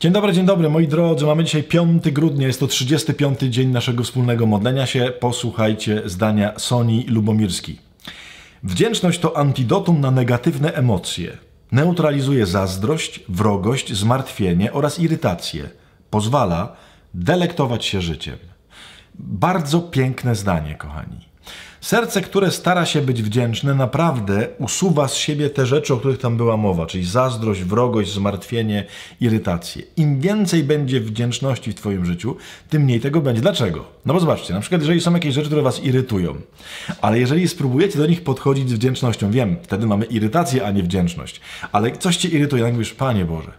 Dzień dobry, dzień dobry, moi drodzy. Mamy dzisiaj 5 grudnia, jest to 35 dzień naszego wspólnego modlenia się. Posłuchajcie zdania Soni Lubomirskiej. Wdzięczność to antidotum na negatywne emocje. Neutralizuje zazdrość, wrogość, zmartwienie oraz irytację. Pozwala delektować się życiem. Bardzo piękne zdanie, kochani. Serce, które stara się być wdzięczne, naprawdę usuwa z siebie te rzeczy, o których tam była mowa, czyli zazdrość, wrogość, zmartwienie, irytację. Im więcej będzie wdzięczności w Twoim życiu, tym mniej tego będzie. Dlaczego? No bo zobaczcie, na przykład, jeżeli są jakieś rzeczy, które Was irytują, ale jeżeli spróbujecie do nich podchodzić z wdzięcznością, wiem, wtedy mamy irytację, a nie wdzięczność, ale coś Cię irytuje, tak mówisz, Panie Boże,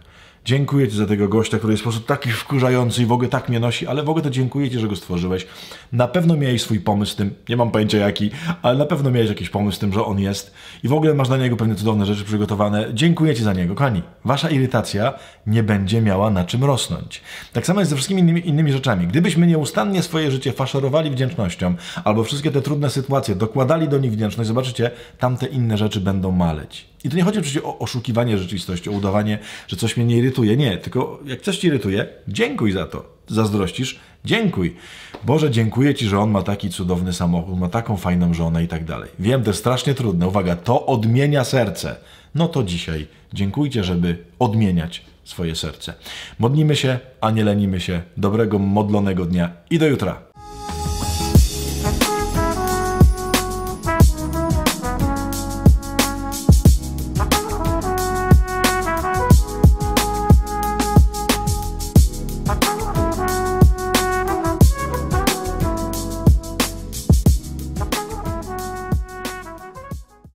Dziękuję Ci za tego gościa, który jest w sposób taki wkurzający i w ogóle tak mnie nosi, ale w ogóle to dziękuję Ci, że go stworzyłeś. Na pewno miałeś swój pomysł z tym, nie mam pojęcia jaki, ale na pewno miałeś jakiś pomysł z tym, że on jest i w ogóle masz dla niego pewne cudowne rzeczy przygotowane. Dziękuję Ci za niego. Kochani, Wasza irytacja nie będzie miała na czym rosnąć. Tak samo jest ze wszystkimi innymi, innymi rzeczami. Gdybyśmy nieustannie swoje życie faszerowali wdzięcznością albo wszystkie te trudne sytuacje dokładali do nich wdzięczność, zobaczycie, tamte inne rzeczy będą maleć. I to nie chodzi oczywiście o oszukiwanie rzeczywistości, o udawanie, że coś mnie nie irytuje. Nie, tylko jak coś ci irytuje, dziękuj za to. Zazdrościsz, dziękuj. Boże, dziękuję Ci, że on ma taki cudowny samochód, ma taką fajną żonę i tak dalej. Wiem, to jest strasznie trudne. Uwaga, to odmienia serce. No to dzisiaj dziękujcie, żeby odmieniać swoje serce. Modlimy się, a nie lenimy się. Dobrego, modlonego dnia i do jutra.